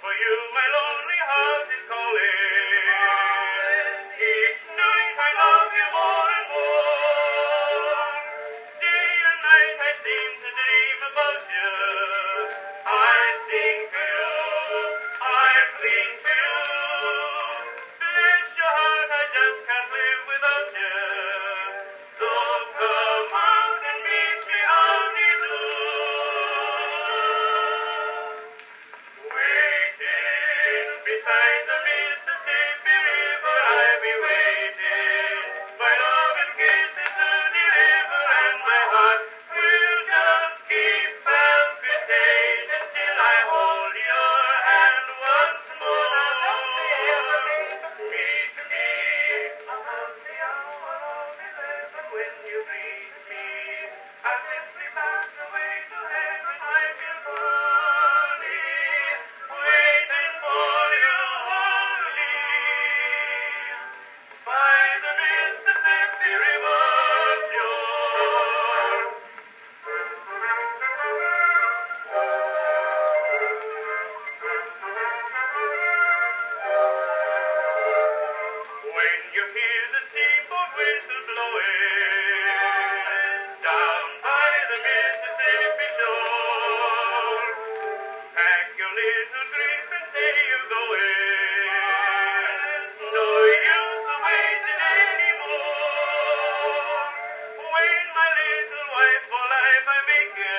For you my lonely heart is calling. Each night I love you more and more. Day and night I seem to dream about you. I think of you. I plead. Life